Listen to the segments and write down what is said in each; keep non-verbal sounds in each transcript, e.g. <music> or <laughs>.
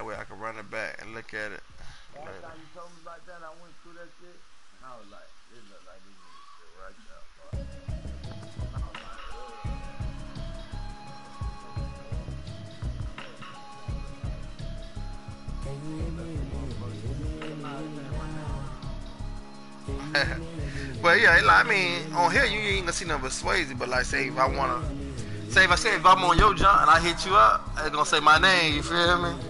That way I can run it back and look at it. Last time you told me about that, I went through that shit, and I was like, this look like this shit right there, bro. I was like, <laughs> ugh. but yeah, like, I mean, on here you ain't gonna see nothing but Swayze. But like, say if I wanna, say if I say if I'm on your jump and I hit you up, it's gonna say my name. You feel me?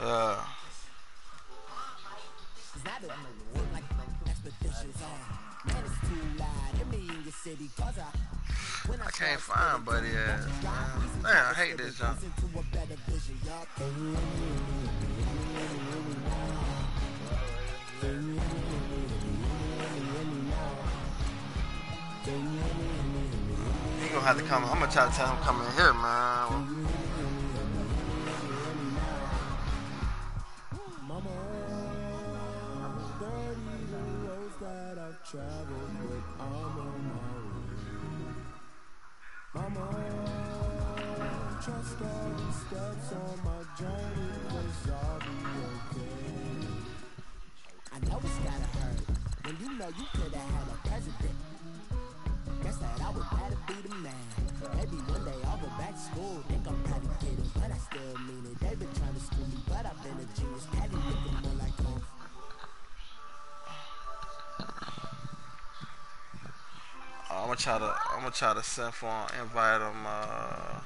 Uh, I can't find Buddy ass. Man. I hate this jump. He gonna have to come. I'm gonna try to tell him come in here, man. I know it's gotta hurt when you know you could have had a president. Guess that I would rather be the man. Maybe one day I'll go back to school. Think I'm probably kidding, but I still mean it. They've been trying to school me, but I've been a genius. Patty looking gonna try to. I'm gonna try to send for him, invite him. Uh,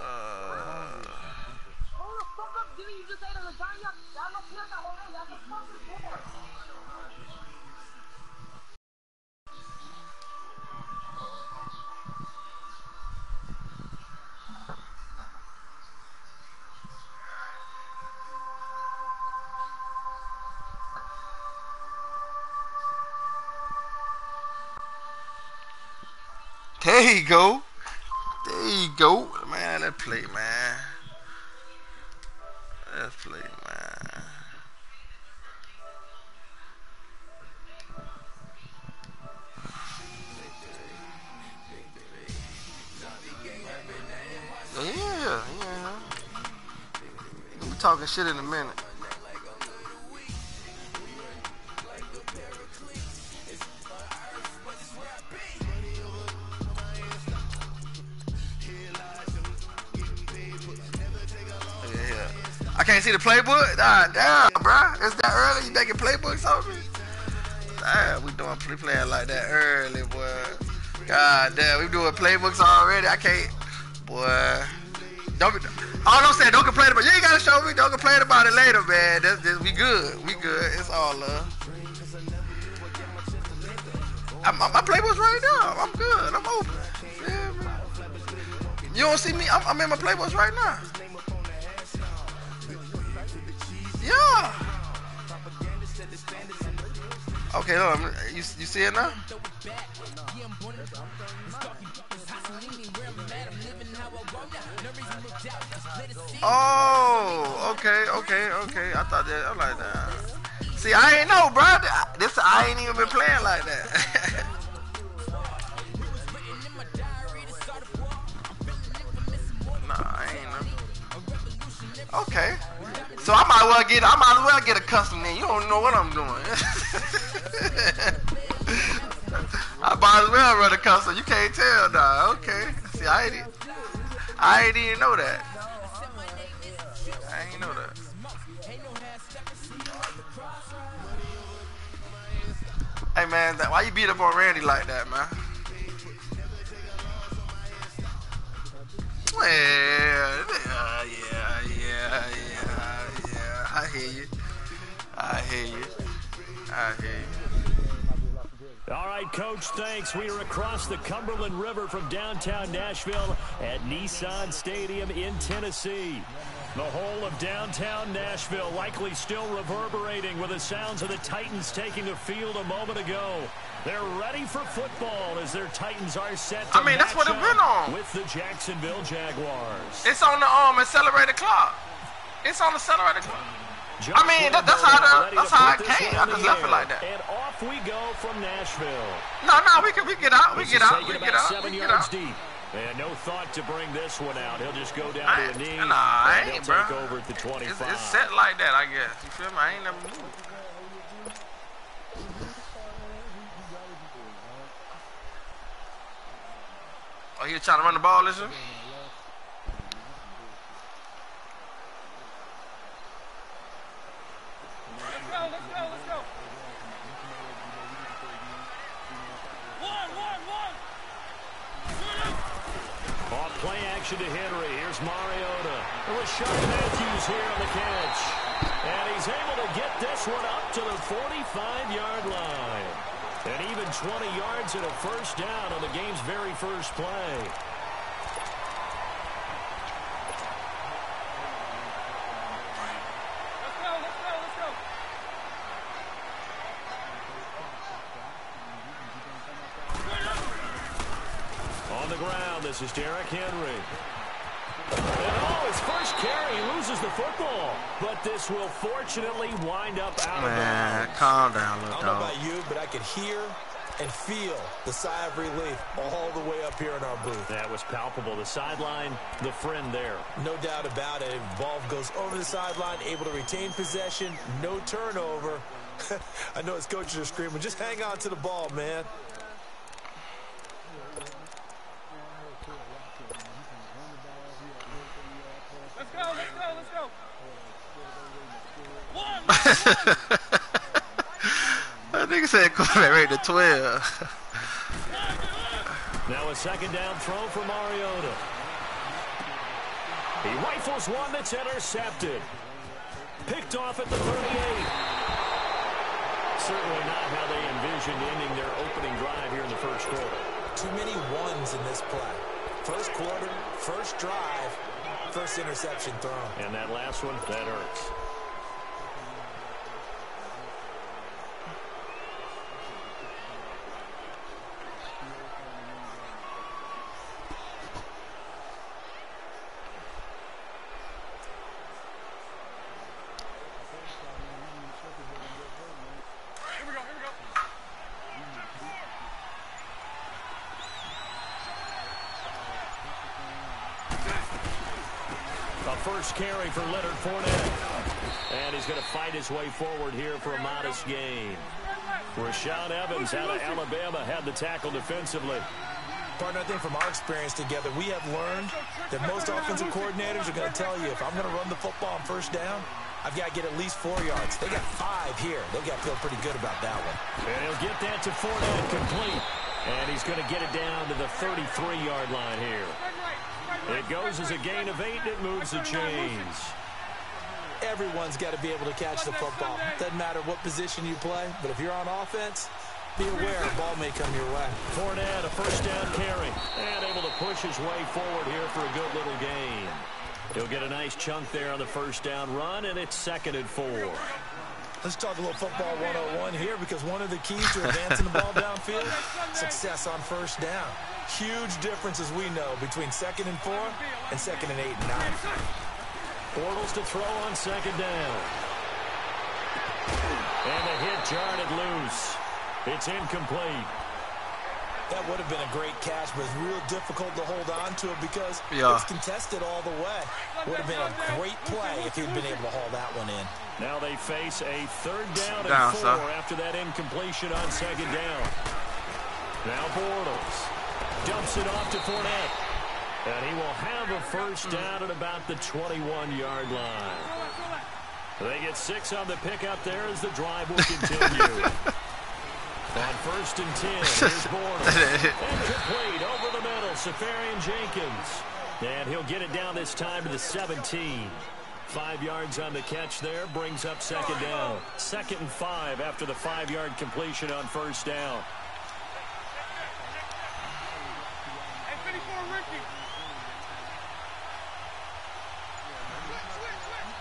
uh, there you go. There you go, man. Let's play, man. Let's play, man. Yeah, yeah. We talking shit in a minute. I the playbook. Nah, damn, bruh. It's that early. You making playbooks on me? Damn, we doing play playing like that early, boy. God damn, we doing playbooks already. I can't, boy. Don't all I'm saying, don't complain about. You ain't gotta show me. Don't complain about it later, man. That's, that's, we good. We good. It's all love. I'm, my, my playbooks right now. I'm good. I'm open. Yeah. You don't see me? I'm, I'm in my playbooks right now. Okay. You, you see it now? Oh, okay, okay, okay. I thought that. I'm like that. See, I ain't know, bro. This I ain't even been playing like that. <laughs> nah. Okay. So I might well get I might as well get a custom name. You don't know what I'm doing. <laughs> might as well run a custom. You can't tell nah. Okay. See I ain't I ain't even know that. I ain't know that. Hey man, that, why you beat up on Randy like that, man? Well, yeah, yeah, yeah, yeah, yeah. I hear you. I hear you. I hear you. All right, Coach, thanks. We are across the Cumberland River from downtown Nashville at Nissan Stadium in Tennessee. The whole of downtown Nashville likely still reverberating with the sounds of the Titans taking the field a moment ago. They're ready for football as their Titans are set to I mean, that's what it been on. with the Jacksonville Jaguars. It's on the um accelerated clock. It's on the accelerated clock. I mean, that- that's how the- that's how it came. I just the left it like that. And off we go from Nashville. No, no, we can we get out. We get out. We get out. We get out. deep. And no thought to bring this one out. He'll just go down I to a knee. nah, I ain't, take bruh. over at the 25. It's, it's set like that, I guess. You feel me? I ain't never moved. Oh, he was trying to run the ball, listen? Play action to Henry. Here's Mariota. Sean Matthews here on the catch. And he's able to get this one up to the 45-yard line. And even 20 yards and a first down on the game's very first play. Let's go, let's go, let's go. On the ground, this is Derrick Henry. And oh, his first carry, he loses the football. But this will fortunately wind up out of Man, bounds. calm down, I don't know about you, but I could hear and feel the sigh of relief all the way up here in our booth. That was palpable. The sideline, the friend there. No doubt about it. Ball goes over the sideline, able to retain possession, no turnover. <laughs> I know his coaches are screaming, just hang on to the ball, man. Let's go, let's go, let's go. One, one, one. <laughs> That nigga said quarterback rated to 12. <laughs> Now a second down throw for Mariota. He rifles one that's intercepted. Picked off at the 38. Certainly not how they envisioned ending their opening drive here in the first quarter. Too many ones in this play. First quarter, first drive, first interception thrown. And that last one, that hurts. First carry for Leonard Fournette. And he's going to fight his way forward here for a modest gain. Rashaan Evans out of Alabama had the tackle defensively. Partner, I think from our experience together, we have learned that most offensive coordinators are going to tell you if I'm going to run the football on first down, I've got to get at least four yards. They got five here. They've got to feel pretty good about that one. And he'll get that to Fournette complete. And he's going to get it down to the 33-yard line here. It goes as a gain of eight, and it moves the chains. Everyone's got to be able to catch the football. Doesn't matter what position you play, but if you're on offense, be aware a ball may come your way. Fournette, a first down carry, and able to push his way forward here for a good little gain. He'll get a nice chunk there on the first down run, and it's second and four. Let's talk a little football 101 here because one of the keys to advancing the ball downfield, success on first down. Huge difference, as we know, between second and four and second and eight and nine. Bortles to throw on second down. And the hit jarred it loose. It's incomplete. That would have been a great catch, but it's real difficult to hold on to it because Yeah. it's contested all the way. Would have been a great play if he'd been able to haul that one in. Now they face a third down and Down, four son. after that incompletion on second down. Now Bortles dumps it off to Fournette. And he will have a first down at about the 21-yard line. They get six on the pickup there as the drive will continue. <laughs> on first and 10, here's <laughs> Bortles. Incomplete over the middle, Seferian-Jenkins. And he'll get it down this time to the 17. Five yards on the catch there brings up second down. Second and five after the five-yard completion on first down. Hey, 54, Ricky.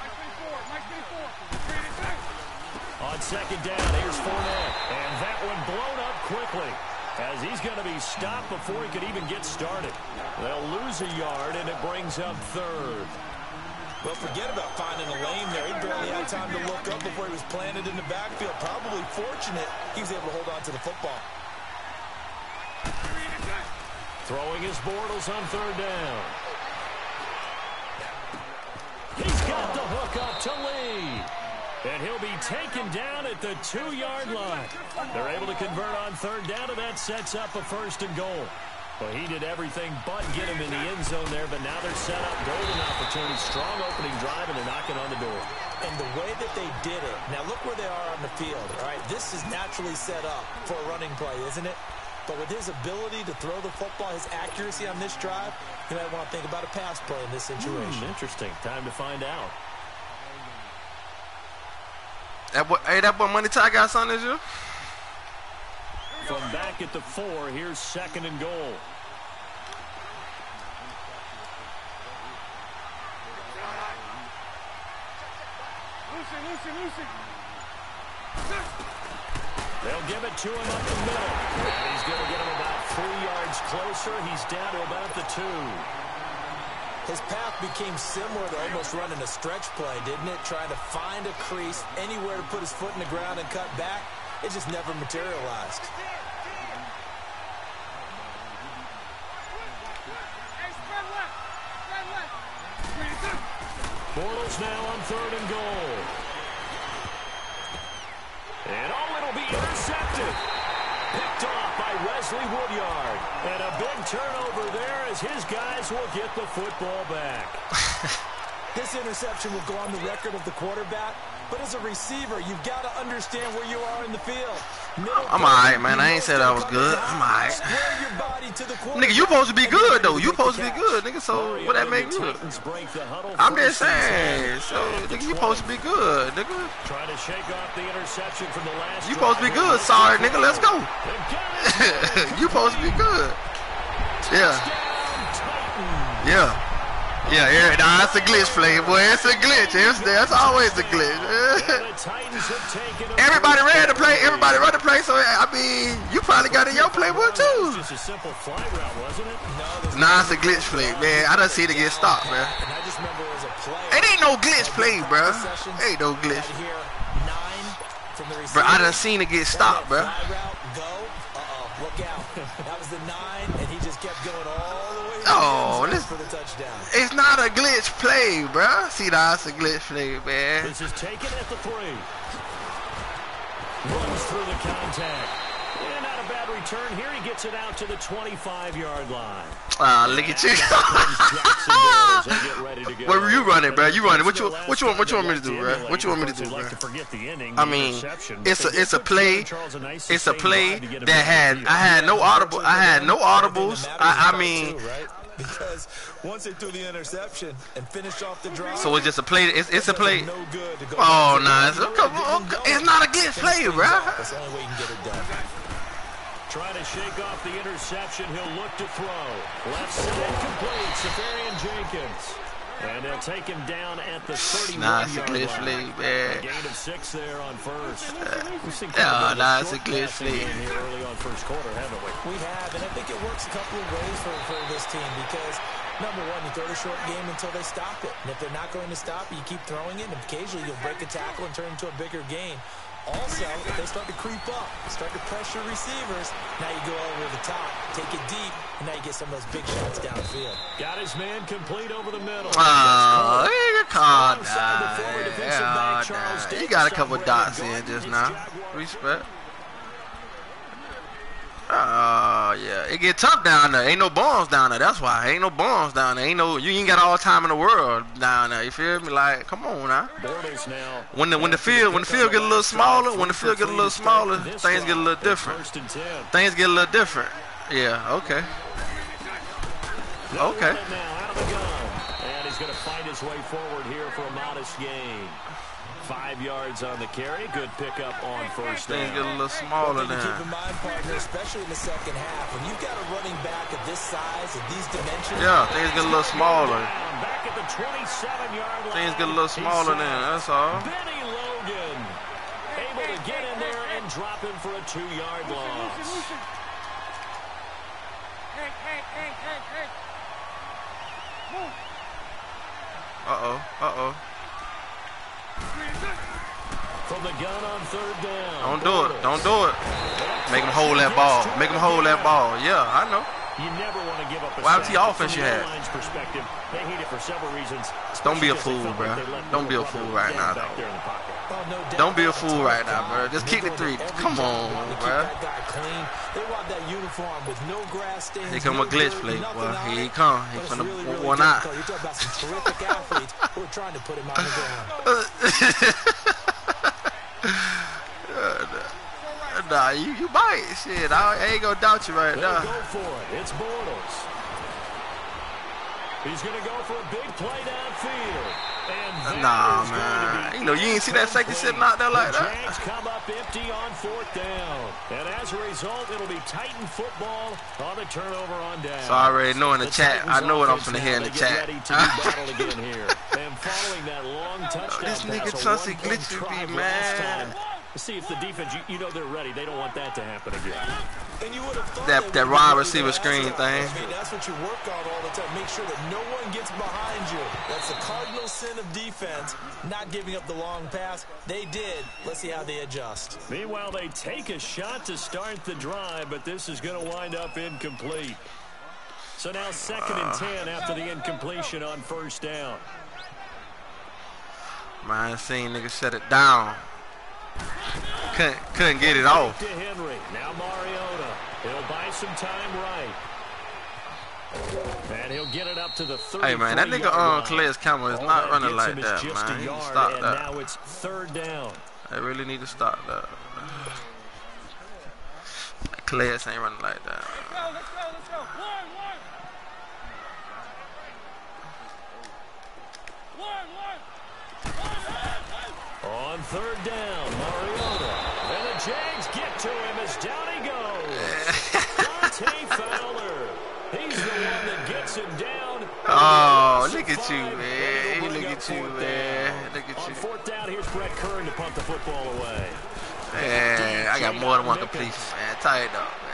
Mike 54, Mike 54. Three to two. On second down, here's Fournette. And that one blown up quickly as he's going to be stopped before he could even get started. They'll lose a yard, and it brings up third. Well, forget about finding a lane there. He barely had time to look up before he was planted in the backfield. Probably fortunate he was able to hold on to the football. Three to two. Throwing his Bortles on third down. He's got the hook up to Lee. And he'll be taken down at the two-yard line. They're able to convert on third down, and that sets up a first and goal. Well, he did everything but get him in the end zone there, but now they're set up. Golden opportunity, strong opening drive, and they're knocking on the door. And the way that they did it, now look where they are on the field. All right, this is naturally set up for a running play, isn't it? But with his ability to throw the football, his accuracy on this drive, you might want to think about a pass play in this situation. Hmm, interesting. Time to find out. That boy, hey, that boy Money Ty got something this year? From back at the four, here's second and goal. Lucy, Lucy, Lucy. They'll give it to him up the middle. He's going to get him about three yards closer. He's down to about the two. His path became similar to almost running a stretch play, didn't it? Trying to find a crease, anywhere to put his foot in the ground and cut back. It just never materialized. Bortles now on third and goal. And oh, it'll be intercepted. Woodyard. And a big turnover there as his guys will get the football back. <laughs> This interception will go on the record of the quarterback, but as a receiver, you've got to understand where you are in the field. Middle I'm alright, man. I ain't said it's I was good. I'm alright. Square your body to the Nigga, you supposed to be good though. you You supposed to be good, nigga. So what that make The good? Titans break the huddle I'm just first saying. So nigga, you supposed to be good, nigga. Trying to shake off the interception from the last You supposed to be good. Sorry, nigga. Let's go. They've got it. you supposed to be good. Yeah, yeah. Yeah, yeah, nah, it's a glitch play, boy. It's a glitch. It's, that's always a glitch. The Titans have taken a Everybody ran the play. Everybody run the play. So I mean, you probably got in your playbook too. was just a simple fly route, wasn't it? No, Nah, it's a glitch play, man. I done seen it get stopped, man. And I just remember as a player. It ain't no glitch play, bro. Ain't no glitch, I'd hear nine from the bro. I done seen it get stopped, bro. Fly route, go. Uh-oh, that was <laughs> the nine, and he just kept going all the way Oh, this- for the touchdown. It's not a glitch play, bro. See, that's a glitch play, man. This is taken at the three. Runs through the contact. And not a bad return here. He gets it out to the 25-yard line. Ah, look at you. Jacksonville as they get ready to go. Where were you running, bro? You running. What you- what you want- what you want me to do, bro? What you want me to do, bro? to forget the inning, I mean, it's a it's a play. Charles a nice It's a play drive to get him that had. I had no audible. I had no audibles. I, I mean, is the ball, too, right? <laughs> Because once they threw the interception and finished off the drive, so it's just a play. It's, it's a play. them No good to go Oh, back nah, it's, line. come it's not a good play, bro. That's the only way you can get it done. Trying to shake off the interception. He'll look to throw. Left side complete. Seferian-Jenkins. And they'll take him down at the 31 Nah, it's a yard glitch line. play, A man. gain of six there on first. Uh, We've seen Yeah, nah, it's a short glitch passing play. early on first quarter, haven't we? We have, and I think it works a couple of ways for, for this team because, number one, you throw the short game until they stop it. And if they're not going to stop it, you keep throwing it, and occasionally you'll break a tackle and turn into a bigger game. Also, if they start to creep up, start to pressure receivers, now you go over the top, take it deep, and now you get some of those big shots downfield. Got his man complete over the middle. Oh, nigga, calm Alongside the down. former defensive Yeah, nah. You got a couple dots in just now. Respect. Oh yeah, it get tough down there. Ain't no bombs down there. That's why ain't no bombs down there. Ain't no you ain't got all time in the world down there. You feel me? Like, come on now. When the when the field when the field get a little smaller, when the field get a little smaller, things get a little different. First and 10. Things get a little different. Yeah. Okay. Okay. And he's to find his way forward here for a modest gain. Five yards on the carry. Good pickup on first Things get a down. little smaller One thing to keep in mind, partner, especially in the second half, when you've got a running back of this size and these dimensions, Yeah, things get a little smaller. Back at the 27-yard line. Things get a little smaller He's then. That's all. Bennie Logan able to get in there and drop him for a two-yard loss. Hey, hey, hey, hey, hey. Move. Uh oh. Uh oh. From the gun on third down. Don't do it. Don't do it. Make him hold that ball. Make him hold that ball. Yeah, I know. You never want to give up a Well, sack. offense you had? Perspective, they hate it for several reasons. Don't be a fool, because they felt bruh. like they let Don't be a fool right now, though. The. Don't be a fool right now, bro. Just kick the three. Come on, grass. Here come a glitch play, boy. Here he come. He whoop really one the ground. <laughs> Nah, you, you might. Shit, I, ain't gonna doubt you right now. go for it. It's Bortles. He's to go for a big play downfield. And Nah, going to man. You know, you ain't see that safety sitting out there like that. Jags come up empty on fourth down. And as a result, it'll be Titan football on the turnover on down. So I already know in the chat. I know what I'm finna now, hear in the chat. ready to be <laughs> again here. And following that long touchdown this nigga a Chauncey glitchy be, man. See if the defense, you, you know they're ready. They don't want that to happen again. And you would have thought That- they that wide receiver screen time. thing. I mean, that's what you work on all the time. Make sure that no one gets behind you. That's the cardinal sin of defense, not giving up the long pass. They did. Let's see how they adjust. Meanwhile, they take a shot to start the drive, but this is going to wind up incomplete. So now second and 10 after the incompletion on first down. Man, I seen niggas shut it down. Couldn't, couldn't get it off. To Henry. Now Mariota. He'll buy some time right. And he'll get it up to the 30. Hey, man, that nigga uh, on Calais Campbell is not running like that, man. Need stop that. now it's third down. They really need to stop that. Calais ain't running like that. Let's go, let's go, let's go. One, one. One, one. On third down, Mariota. And the Jags get to him as down he goes. Dante Fowler. He's the one that gets him down. Oh, look at you, man. Look at you, man. Look at you. fourth down, here's Brett Kern to punt the football away. Man, I got more than one completion, man. Tighten up, man.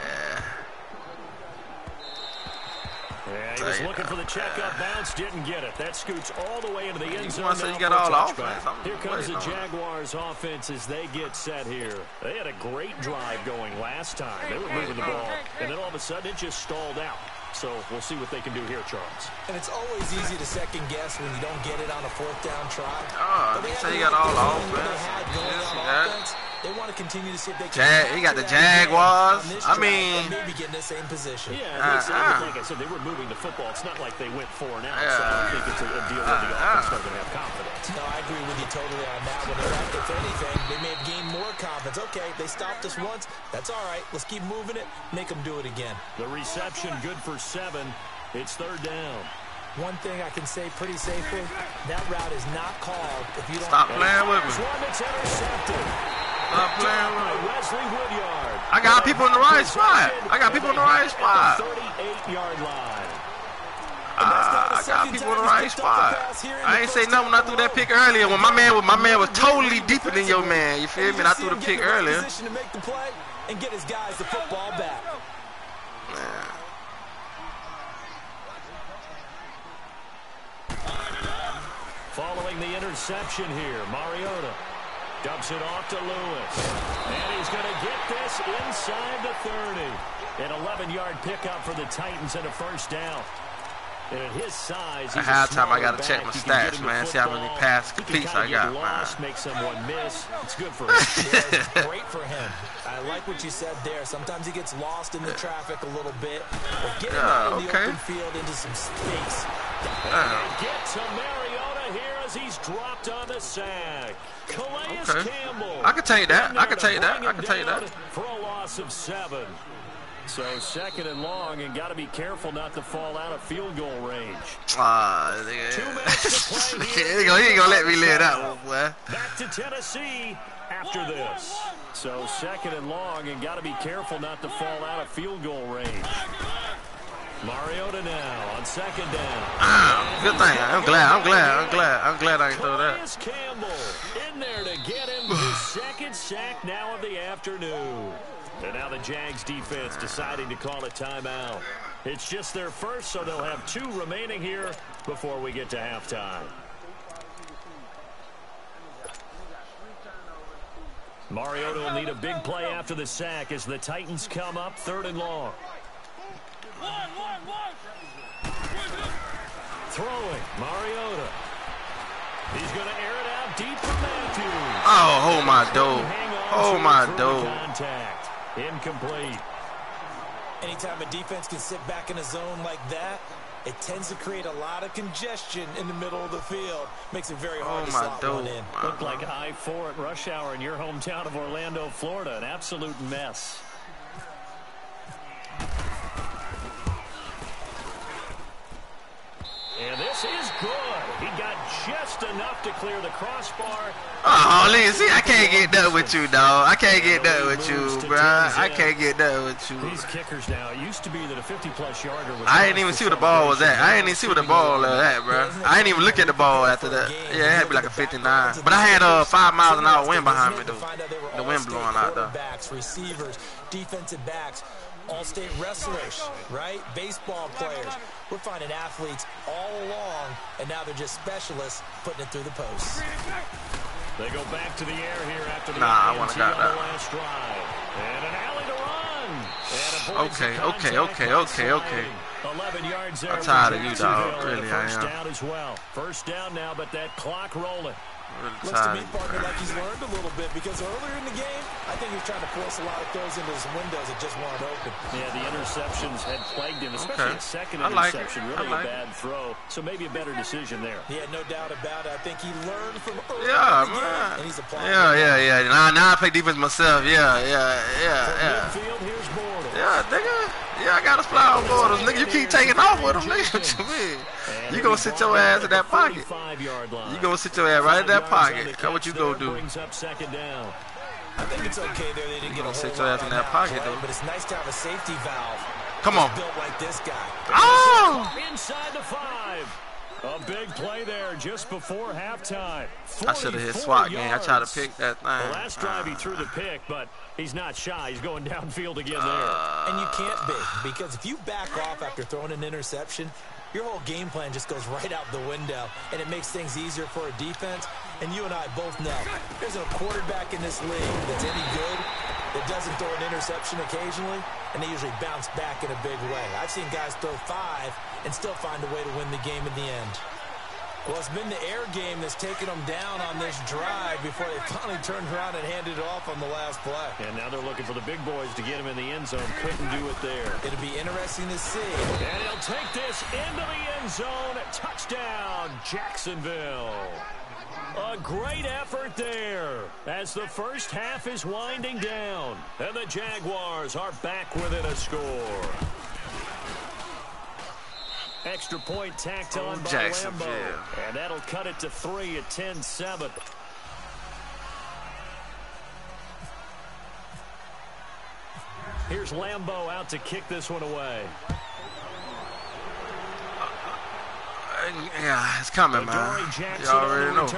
Yeah, he was looking for the uh, checkup bounce, didn't get it. That scoots all the way into the end zone. wanna say now you got all offense? I'm Here comes the waiting on. Jaguars offense as they get set here. They had a great drive going last time. They were moving the ball, and then all of a sudden it just stalled out. So we'll see what they can do here, Charles. And it's always easy to second guess when you don't get it on a fourth down try. Oh, they say he to got all at the what they offense. had going Yeah, on see that? offense. They want to continue to see if they can. Jag- he got the Jaguars. on this I drive mean- and maybe get in the same position. Yeah, Uh, they uh. like I said, they were moving the football. It's not like they went four and out, Yeah. so I don't think it's a, a deal where the Uh, offense uh. doesn't have confidence. No, I agree with you totally on that one. In fact, if anything, they may have gained more confidence. Okay, they stopped us once. That's all right. Let's keep moving it. Make them do it again. The reception good for seven. It's third down. One thing I can say pretty safely, that route is not called if you don't. Stop playing with me. one that's intercepted. Stop playing with Woodyard. I got people in the right spot. I got people in the right spot. 38-yard line. Ah, I got people in the right spot. I ain't say nothing when I threw that pick earlier. When my man was my man was totally deeper than your man. You feel me? And I threw the pick earlier. To make the play and get his guys the football back. Following the interception here, Mariota dumps it off to Lewis. And he's going to get this inside the 30. An 11-yard pickup for the Titans and a first down. And at his size, he's At a halftime, I gotta check my He can get stats, man, see how many pass completes I got, lost, man. make someone miss. It's good for <laughs> him. Yeah, great for him. I like what you said there. Sometimes he gets lost in the traffic a little bit. But get him Yeah, out in the open field into some space. Damn. Get to Mariota here as he's dropped on the sack. Calais Okay. Campbell. I can tell you that. I can tell you that. I can tell you that. For a loss of seven. So second and long, and got to be careful not to fall out of field goal range. Ah, Two nigga. minutes to <laughs> play he, ain't gonna, he ain't gonna let me live that one, boy. Back to Tennessee after this. So second and long, and got to be careful not to fall out of field goal range. Mariota now on second down. Ah, good thing. I'm glad. I'm glad. I'm glad. I'm glad I ain't throw that. Campbell in there to get him his <sighs> second sack now of the afternoon. And now the Jags defense deciding to call a timeout. It's just their first, so they'll have two remaining here before we get to halftime. Mariota will need a big play after the sack as the Titans come up third and long. Throwing, Mariota. He's going to air it out deep for Matthews. Oh, hold my dough. Hang on Oh my it through the dough. Contact. Incomplete. Anytime a defense can sit back in a zone like that, it tends to create a lot of congestion in the middle of the field. Makes it very hard Oh to my slot one in. Looked like I-4 at rush hour in your hometown of Orlando, Florida. An absolute mess. And this is good. He got just enough to clear the crossbar. Oh, Lee, see, I can't get done with you, dog. I can't get done with you, bro. I can't get done with you. These kickers now, used to be that a 50-plus yarder was... I didn't even see where the ball was at. I didn't even see where the ball was at, bro. I didn't even look at the ball after that. Yeah, it had to be like a 59. But I had uh, five miles an hour wind behind me, though. The wind blowing out, though. Receivers, defensive backs, all-state wrestlers, right? Baseball players. We're finding athletes all along, and now they're just specialists putting it through the posts. They go back to the air here after the Nah, I wanna got that. the last drive. And an alley to run. Okay, okay, okay, okay, okay. 11 yards there I'm tired of you, dog. Really, I first am. down as well. First down now, but that clock rolling. Really Looks to me, tired. Parker, like he's learned a little bit because earlier in the game, I think he was trying to force a lot of throws into his windows that just weren't open. Yeah, the interceptions had plagued him, especially Okay. a second I like interception. I Really like a bad throw. So maybe a better decision there. Yeah, no doubt about it. I think he learned from earlier Yeah, in the game, man. and he's applying Yeah, yeah, yeah. Now, now I play defense myself. Yeah, yeah, yeah, yeah. Midfield, here's Bortles. Yeah, nigga. Yeah, I got to fly on borders, nigga. You keep taking off with them, nigga. <laughs> You mean? And You he'll gonna sit your ass in that pocket. 45-yard. You gonna sit your ass right in that Five yards on pocket. That's what you gonna do. Brings up second down. I think it's okay there. They didn't get a gonna sit your ass in that pocket, though. But it's nice to have a safety valve Come on. built like this guy. Oh! Inside the five. A big play there just before halftime. I should have hit 44 SWAT game. I tried to pick that thing. The last drive he Uh, threw the pick, but he's not shy. He's going <laughs> downfield again Uh, there. And you can't be because if you back off after throwing an interception, your whole game plan just goes <laughs> right out the window, and it makes things easier for a defense. And you and I both know there's a quarterback in this league that's any good that doesn't throw an interception occasionally, and they usually bounce back in a big way. I've seen guys throw five and still find a way to win the game in the end. Well, it's been the air game that's taken them down on this drive before they finally turned around and handed it off on the last play. And now they're looking for the big boys to get him in the end zone. Couldn't do it there. It'll be interesting to see And he'll take this into the end zone. Touchdown, Jacksonville. A great effort there as the first half is winding down. And the Jaguars are back within a score. Extra point tacked on by Jacksonville. Lambo. And that'll cut it to three at 10-7. Here's Lambo out to kick this one away. Yeah, it's coming, man. You already know.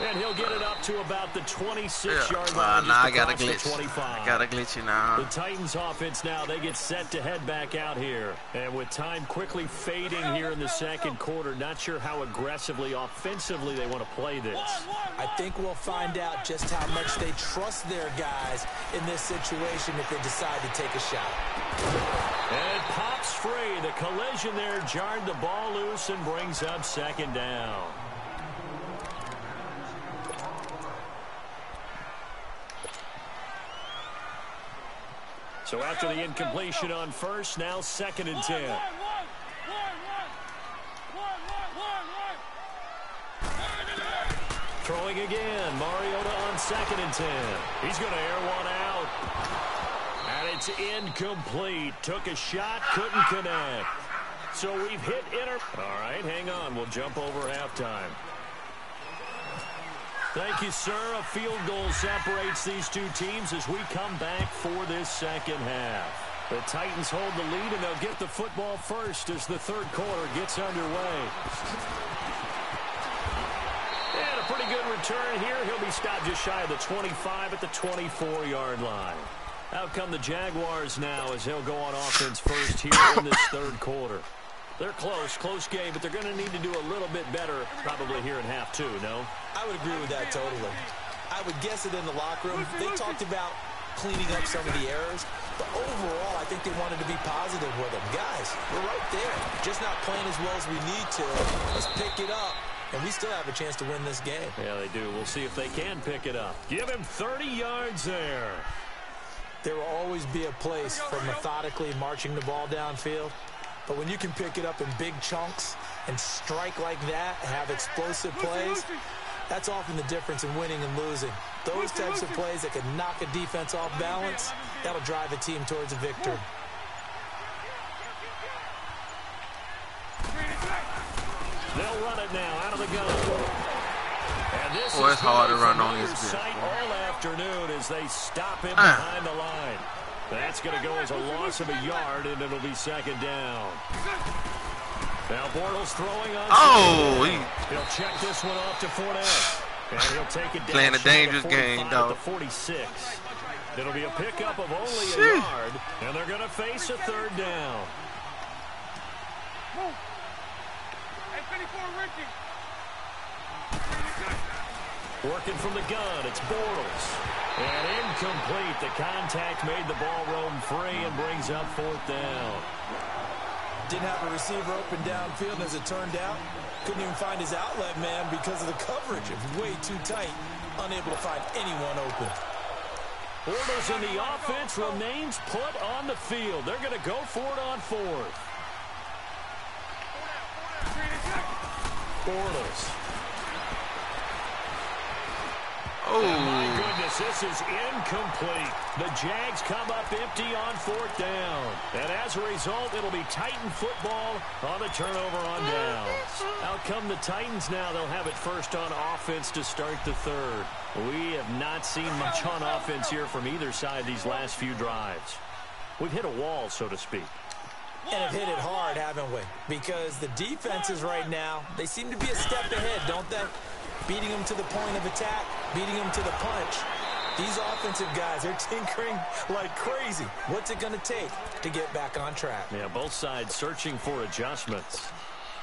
And he'll get it up to about the 26-yard Yeah. line. Uh, just nah, I got a glitch. 25. I got a glitchy now. The now. Titans offense now, they get set to head back out here. And with time quickly fading here in the second quarter, not sure how aggressively, offensively they want to play this. I think we'll find out just how much they trust their guys in this situation if they decide to take a shot. And it pops free. The collision there jarred the ball loose and brings up second down. So after the incompletion on first, now second and ten. Throwing again. Mariota on second and ten. He's going to air one. Incomplete. Took a shot, couldn't connect. So we've hit inter... All right, hang on. We'll jump over halftime. Thank you, sir. A field goal separates these two teams as we come back for this second half. The Titans hold the lead, and they'll get the football first as the third quarter gets underway. And a pretty good return here. He'll be stopped just shy of the 25 at the 24-yard line. Out come the Jaguars now as they'll go on offense first here in this third quarter. They're close, close game, but they're going to need to do a little bit better probably here in half two, no? I would agree with that totally. I would guess it in the locker room. They talked about cleaning up some of the errors, but overall, I think they wanted to be positive with them. Guys, we're right there. Just not playing as well as we need to. Let's pick it up, and we still have a chance to win this game. Yeah, they do. We'll see if they can pick it up. Give him 30 yards there. There will always be a place for methodically marching the ball downfield. But when you can pick it up in big chunks and strike like that, have explosive plays, that's often the difference in winning and losing. Those types of plays that can knock a defense off balance, that'll drive a team towards a victory. They'll run it now out of the gun. And this Boy, is it's hard to run on this bitch, sight boy. all afternoon as they stop him Ah. behind the line. That's going to go as a loss of a yard, and it'll be second down. Now Bortles throwing on. Oh, he... he'll check this one off to Fournette. And he'll take it down. Playing a dangerous game, at dog. 46. It'll be a pickup of only a yard, and they're going to face a third down. Move. Hey, 54, Ricky. Working from the gun, it's Bortles. And incomplete. The contact made the ball roam free and brings up fourth down. Didn't have a receiver open downfield, and as it turned out, couldn't even find his outlet man because of the coverage. It was way too tight, unable to find anyone open. Bortles in the offense remains put on the field. They're going to go for it on fourth. Bortles. Oh. Oh, my Oh, goodness, this is incomplete. The Jags come up empty on fourth down. And as a result, it'll be Titan football on the turnover on downs. Out come the Titans now. They'll have it first on offense to start the third. We have not seen much on offense here from either side these last few drives. We've hit a wall, so to speak. And have hit it hard, haven't we? Because the defenses right now, they seem to be a step ahead, don't they? Beating them to the point of attack, beating him to the punch. These offensive guys are <laughs> tinkering like crazy. What's it going to take to get back on track? Yeah, both sides searching for adjustments.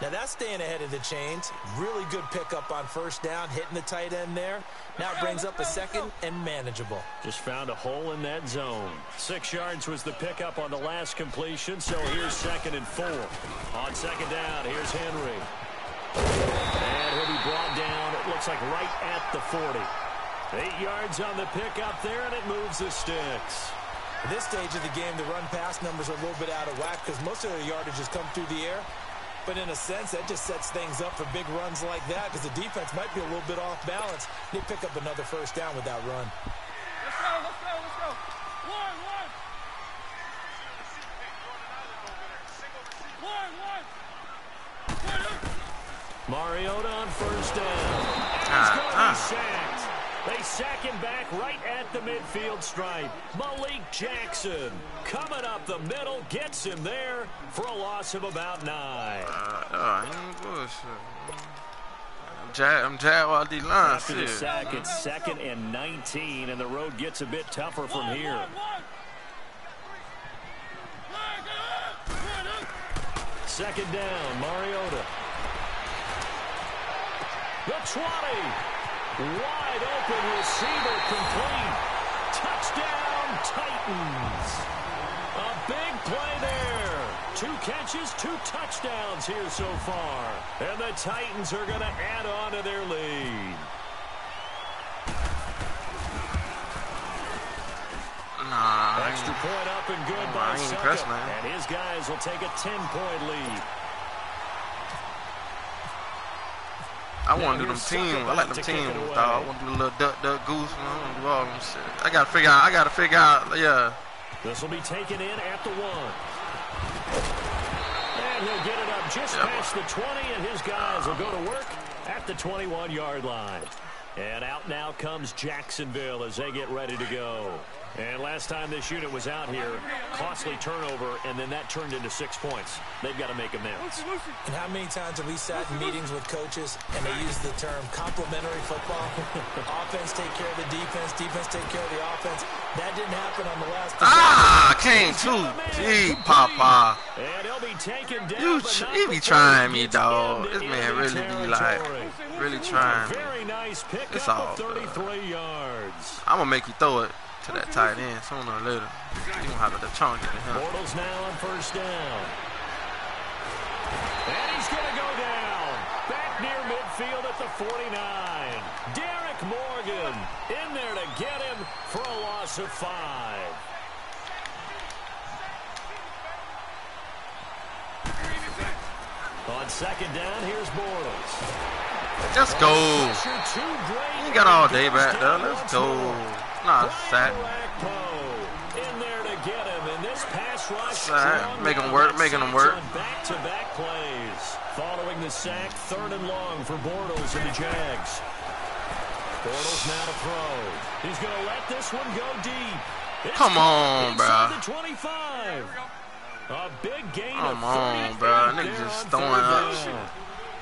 Now that's staying ahead of the chains. Really good pickup on first down, hitting the tight end there. Now it brings up a second and manageable. Just found a hole in that zone. Six yards was the pickup on the last completion, so here's second and four. On second down, here's Henry. And he'll be brought down, looks like right at the 40. Eight yards on the pick up there, and it moves the sticks. At this stage of the game, the run-pass numbers are a little bit out of whack because most of their yardage has come through the air. But in a sense, that just sets things up for big runs like that because the defense might be a little bit off balance. They pick up another first down with that run. Let's go, let's go, let's go. One, one. One, one. Mariota on first down. And he's Ah, going to ah. sacked. They sack him back right at the midfield stripe. Malik Jackson coming up the middle, gets him there for a loss of about nine. uh, uh, he. I'm Jag, I'm Jaguar D line. After the sack, it's second and 19, and the road gets a bit tougher from here. Second down, Mariota. The 20. Wide open receiver complete. Touchdown, Titans. A big play there. Two catches, two touchdowns here so far. And the Titans are going to add on to their lead. Nah, Extra point up and good Oh, by impressed, man. And his guys will take a 10-point lead. I want to do them teams. I like them teams, dog. I want to do a little duck, duck, goose. Man. I want to do all them shit. I gotta figure out. I gotta figure out. Yeah, This will be taken in at the one. And he'll get it up just Yeah. past the 20, and his guys will go to work at the 21-yard line. And out now comes Jacksonville as they get ready to go. And last time this unit was out here, costly turnover, and then that turned into six points. They've got to make amends. And how many times have we sat in meetings with coaches and they use the term complementary football? <laughs> offense take care of the defense, defense take care of the offense. That didn't happen on the last Ah, came too deep, Papa. And he'll be taken down, You, but he be trying me, gets dog. This man really be like, really trying me. Very nice It's pickup all 33 yards. I'm gonna make you throw it to that tight end sooner or later. You gonna have to chunk it to him. Bortles now on first down. And he's going to go down. Back near midfield at the 49. Derrick Morgan in there to get him for a loss of five. On second down, here's Bortles. Let's go. Pressure too great. You ain't got all day back there. Let's go. Nah, sack. Akpo in there to get him, and this pass rush Sack. 'em down. work, making making 'em sacks work. Back-to-back plays. Following the sack, third and long for Bortles and the Jags. Bortles now to throw. He's going to let this one go deep. It's Come on, bruh. the 25. A big gain Come of on, 38 bruh. Niggas just throwing up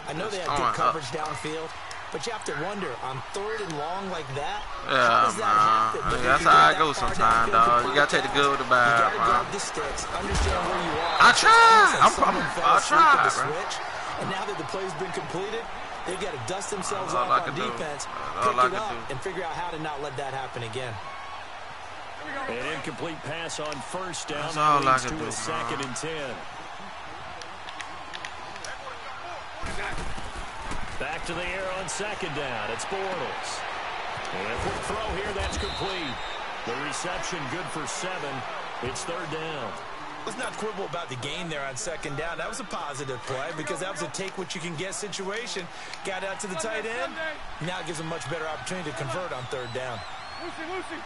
I know they had Oh, good coverage downfield, but you have to wonder on third and long like that. how Yeah, does that happen? man. That they That's how get I go sometimes, dog. to You gotta take the good with the You bad, gotta man. the sticks, understand where you are. I It's tried. almost like I'm- someone I'm- fell I asleep the bro. switch, and now that the play's been completed, they've got to dust themselves off I on defense, pick I it up, do. and figure out how to not let that happen again. An incomplete pass on first down. That's That all I leads can to do, a second man. and ten. Back to the air on second down. It's Bortles. And a quick throw here. That's complete. The reception good for seven. It's third down. Let's not quibble about the game there on second down. That was a positive play because that was a take what you can get situation. Got out to the tight end. Now it gives them much better opportunity to convert on third down. Lucy, Lucy.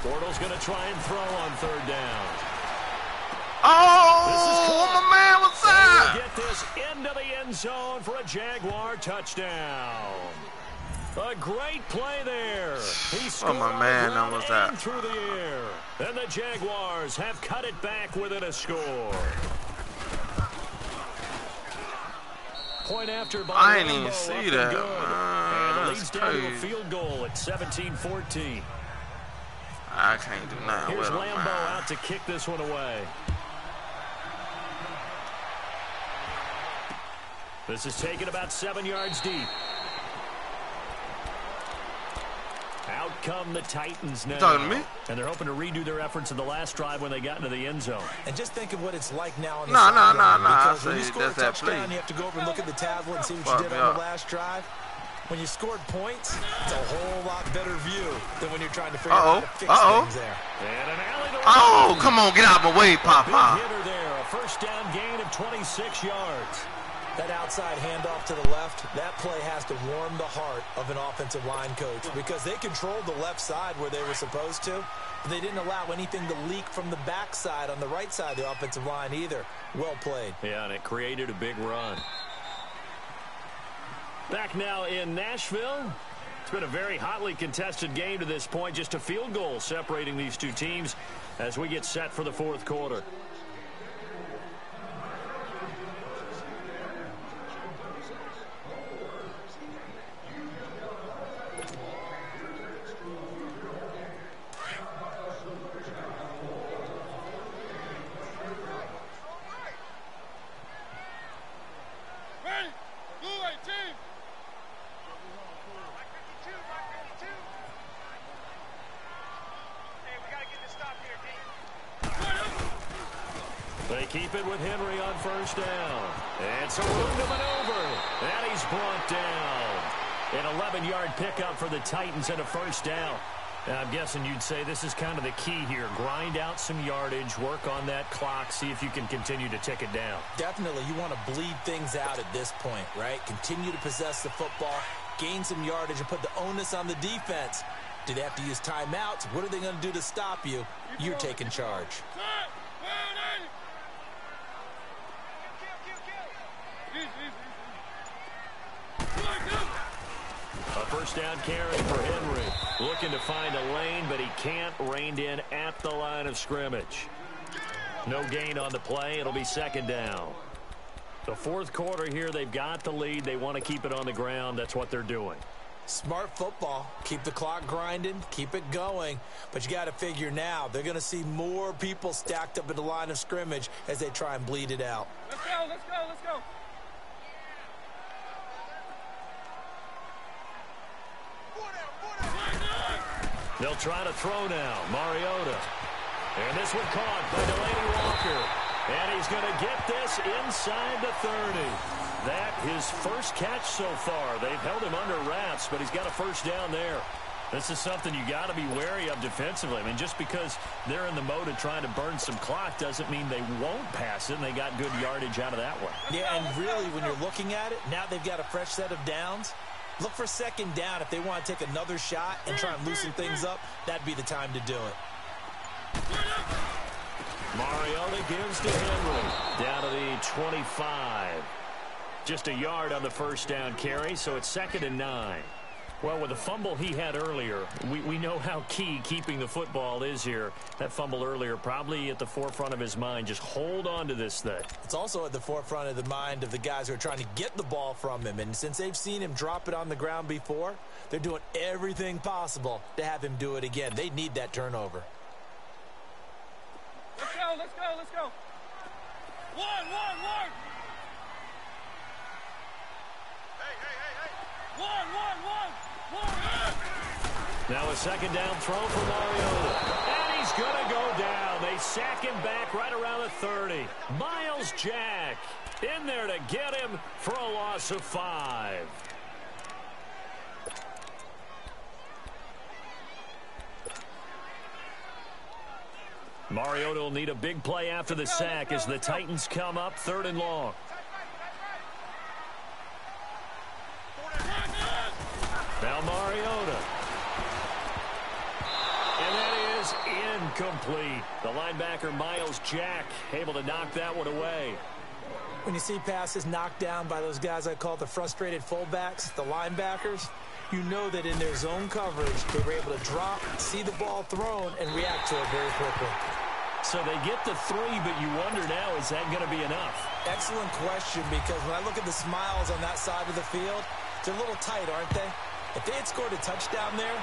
Bortles going to try and throw on third down. Oh, my man, what's They that? get this into the end zone for a Jaguar touchdown. A great play there. He oh, scored Oh, my on man, the that was that. through the air. And the Jaguars have cut it back within a score. Point after by I ain't Lambo, even see that, good. man. And it That's leads down to a field goal at 17-14. I can't do nothing Here's with him, Lambo man. out to kick this one away. This is taken about seven yards deep. Out come the Titans now. talking to me? And they're hoping to redo their efforts in the last drive when they got into the end zone. And just think of what it's like now on the Nah, nah, sideline, nah, nah, I Because when you score a that's that touchdown, play. you have to go over and look at the tablet and see what Fuck you did on up. the last drive. When you scored points, it's a whole lot better view than when you're trying to figure Uh-oh, out how to fix uh-oh. things there. And an alley to Oh, come on, get out of my way, Big Papa. hitter there. A first down gain of 26 yards. That outside handoff to the left, that play has to warm the heart of an offensive line coach because they controlled the left side where they were supposed to, but they didn't allow anything to leak from the backside on the right side of the offensive line either. Well played. Yeah, and it created a big run. Back now in Nashville. It's been a very hotly contested game to this point. Just a field goal separating these two teams as we get set for the fourth quarter. Ready? Blue 18. They keep it with Henry on first down. And some room to maneuver. And he's brought down. An 11-yard pickup for the Titans and a first down. I'm guessing you'd say this is kind of the key here. Grind out some yardage, work on that clock, see if you can continue to tick it down. Definitely, you want to bleed things out at this point, right? Continue to possess the football, gain some yardage, and put the onus on the defense Do they have to use timeouts? What are they going to do to stop you? You're taking charge. A down carry for Henry. Looking to find a lane, but he can't. Reined in at the line of scrimmage. No gain on the play. It'll be second down. The fourth quarter here, they've got the lead. They want to keep it on the ground. That's what they're doing. Smart football. Keep the clock grinding. Keep it going. But you got to figure now, they're going to see more people stacked up at the line of scrimmage as they try and bleed it out. Let's go, let's go, let's go. They'll try to throw now. Mariota. And this one caught by Delanie Walker. And he's going to get this inside the 30. That his first catch so far. They've held him under wraps, but he's got a first down there. This is something you got to be wary of defensively. I mean, just because they're in the mode of trying to burn some clock doesn't mean they won't pass it, and they got good yardage out of that one. Yeah, and really, when you're looking at it, now they've got a fresh set of downs. Look for second down if they want to take another shot and try and loosen things up. That'd be the time to do it. Mariota gives to Henry. Down to the 25. Just a yard on the first down carry, so it's second and nine. Well, with the fumble he had earlier, we, we know how key keeping the football is here. That fumble earlier probably at the forefront of his mind. Just hold on to this thing. It's also at the forefront of the mind of the guys who are trying to get the ball from him. And since they've seen him drop it on the ground before, they're doing everything possible to have him do it again. They need that turnover. Let's go, let's go, let's go. One, one, one. Hey, hey, hey, hey. One, one, one. One. Now a second down throw for Mariota. And he's going to go down. They sack him back right around the 30. Myles Jack in there to get him for a loss of five. Mariota will need a big play after the sack as the Titans come up third and long. Now Mariota. And that is incomplete. The linebacker Myles Jack able to knock that one away. When you see passes knocked down by those guys I call the frustrated fullbacks, the linebackers, you know that in their zone coverage, they were able to drop, see the ball thrown, and react to it very quickly. So they get the three, but you wonder now, is that going to be enough? Excellent question, because when I look at the smiles on that side of the field, they're a little tight, aren't they? If they had scored a touchdown there,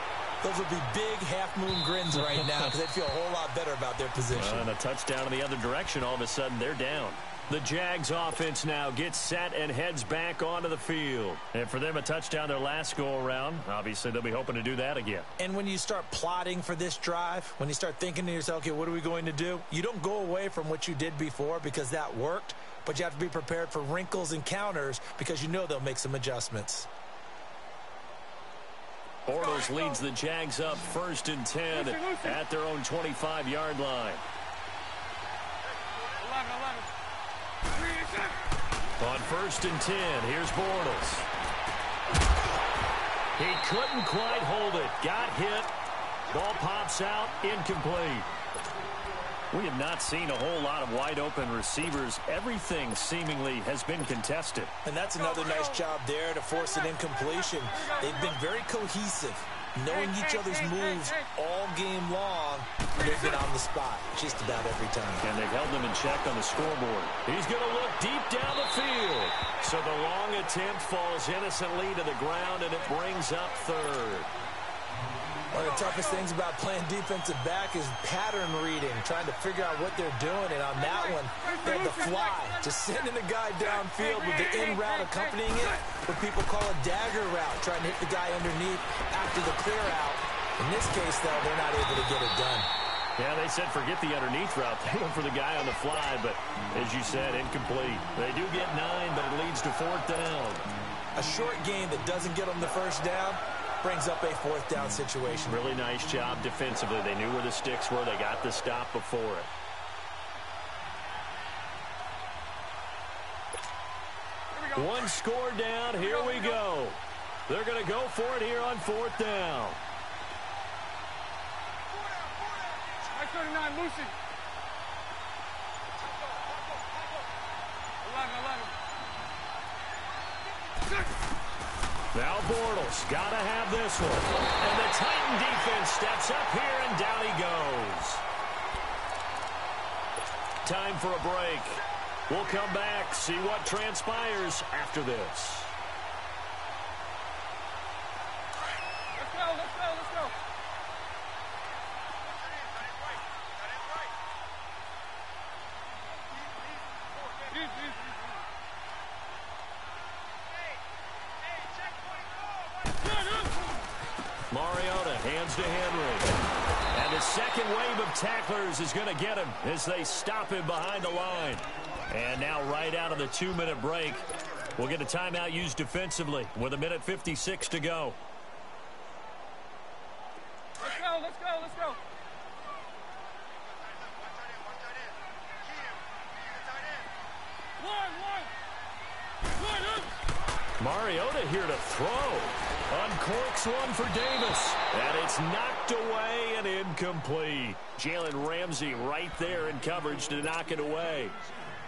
those would be big half-moon grins right now because they'd feel a whole lot better about their position. And a touchdown in the other direction, all of a sudden they're down. The Jags offense now gets set and heads back onto the field. And for them, a touchdown their last go-around. Obviously, they'll be hoping to do that again. And when you start plotting for this drive, when you start thinking to yourself, okay, what are we going to do? You don't go away from what you did before because that worked, but you have to be prepared for wrinkles and counters because you know they'll make some adjustments. Bortles leads the Jags up first and 10 at their own 25-yard line. 11, 11. Three and seven. On first and 10, here's Bortles. He couldn't quite hold it. Got hit. Ball pops out. Incomplete. We have not seen a whole lot of wide-open receivers. Everything seemingly has been contested. And that's another nice job there to force an incompletion. They've been very cohesive, knowing each other's moves all game long. They've been on the spot just about every time. And they've held them in check on the scoreboard. He's going to look deep down the field. So the long attempt falls innocently to the ground, and it brings up third. One of the toughest things about playing defensive back is pattern reading, trying to figure out what they're doing. And on that one, they had the fly, just sending a guy downfield with the in route accompanying it, what people call a dagger route, trying to hit the guy underneath after the clear out. In this case, though, they're not able to get it done. Yeah, they said forget the underneath route. <laughs> They went for the guy on the fly, but as you said, incomplete. They do get nine, but it leads to fourth down. A short game that doesn't get them the first down brings up a fourth down situation. Really nice job defensively. They knew where the sticks were. They got the stop before it. One score down. Here we go. They're going to go for it here on fourth down. 39, Lucy. 11, 11. Now Bortles got to have this one. And the Titan defense steps up here, and down he goes. Time for a break. We'll come back, see what transpires after this. Let's go, let's go, let's go. Easy, easy, easy. Mariota hands to Henry. And the second wave of tacklers is going to get him as they stop him behind the line. And now right out of the two-minute break, we'll get a timeout used defensively with a minute 56 to go. Let's go, let's go, let's go. One, one. One, up. Mariota here to throw. One for Davis. And it's knocked away and incomplete. Jalen Ramsey right there in coverage to knock it away.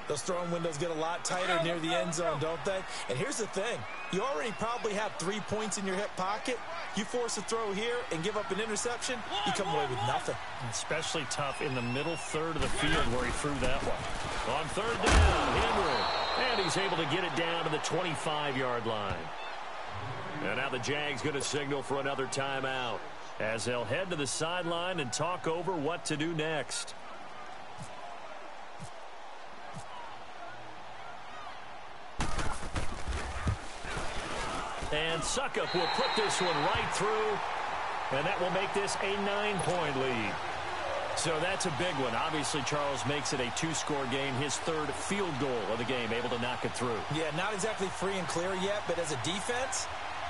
Those throwing windows get a lot tighter near the end zone, don't they? And here's the thing. You already probably have three points in your hip pocket. You force a throw here and give up an interception, you come away with nothing. Especially tough in the middle third of the field where he threw that one. On third down, Henry. And he's able to get it down to the 25-yard line. And now the Jags going to signal for another timeout as they'll head to the sideline and talk over what to do next. And Succop will put this one right through, and that will make this a nine-point lead. So that's a big one. Obviously, Charles makes it a two-score game, his third field goal of the game, able to knock it through. Yeah, not exactly free and clear yet, but as a defense,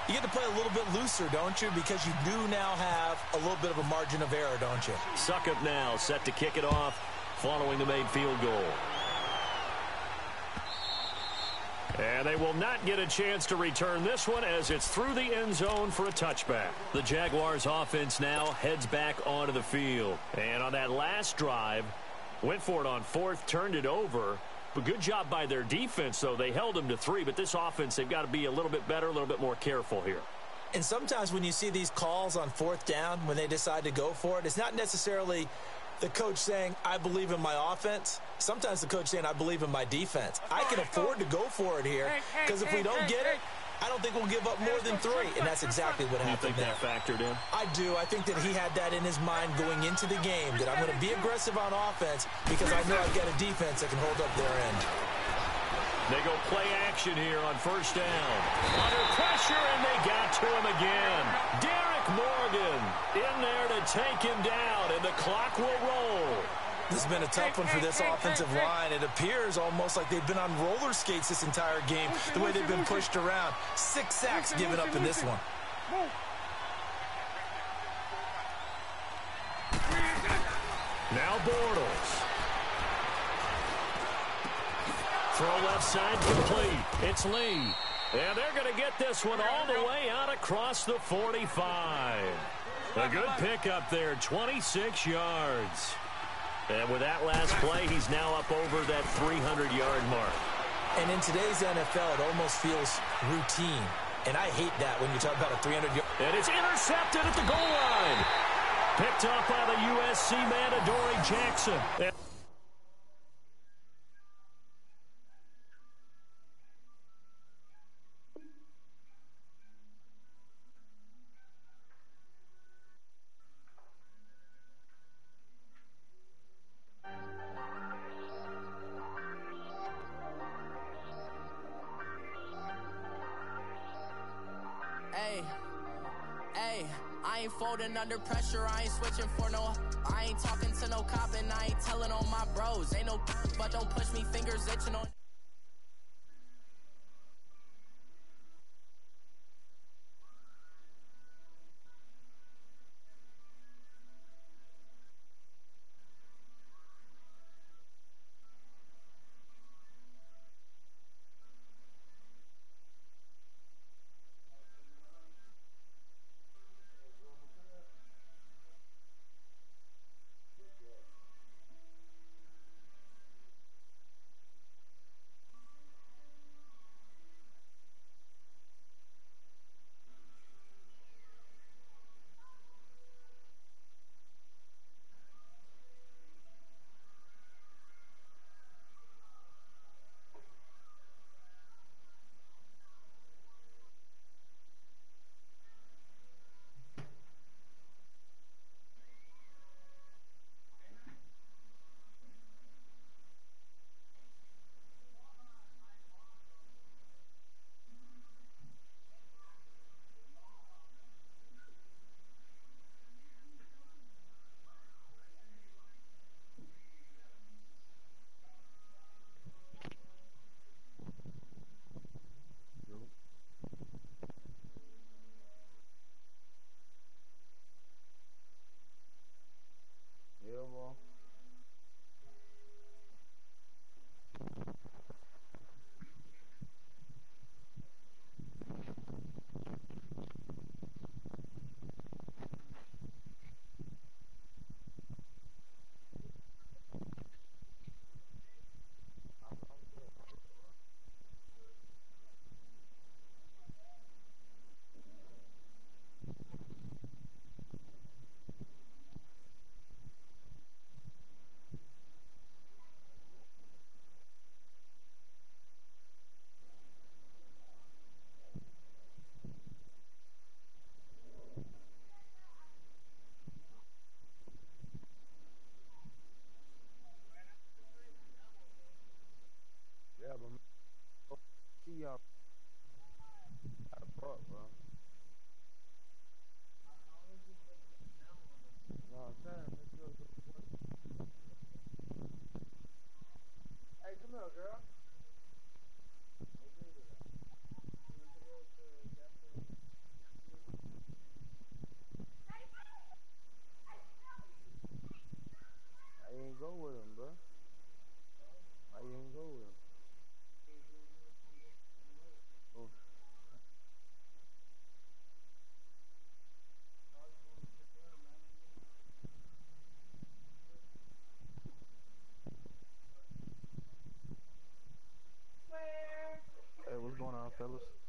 you get to play a little bit looser, don't you? Because you do now have a little bit of a margin of error, don't you? Succop now set to kick it off following the made field goal. And they will not get a chance to return this one as it's through the end zone for a touchback. The Jaguars offense now heads back onto the field. And on that last drive, went for it on fourth, turned it over. But good job by their defense, though. They held them to three, but this offense, they've got to be a little bit better, a little bit more careful here. And sometimes when you see these calls on fourth down, when they decide to go for it, it's not necessarily the coach saying, I believe in my offense. Sometimes the coach saying, I believe in my defense. I can afford to go for it here because if we don't get it, I don't think we'll give up more than three. And that's exactly what happened. You think that factored in? I do. I think that he had that in his mind going into the game, that I'm going to be aggressive on offense because I know I've got a defense that can hold up their end. They go play action here on first down. Under pressure, and they got to him again. Derrick Morgan in there to take him down, and the clock will roll. This has been a tough one for this offensive line. It appears almost like they've been on roller skates this entire game, the way they've been pushed around. Six sacks given up in this one. Now Bortles. Throw left side complete. It's Lee. And they're going to get this one all the way out across the 45. A good pickup there, 26 yards. And with that last play, he's now up over that 300-yard mark. And in today's NFL, it almost feels routine. And I hate that when you talk about a 300 yard. And it's intercepted at the goal line. Picked off by the USC man, Adoree Jackson. And ain't folding under pressure. I ain't switching for no. I ain't talking to no cop and I ain't telling on my bros. Ain't no, but don't push me fingers itching on. fuck, bro. fellas.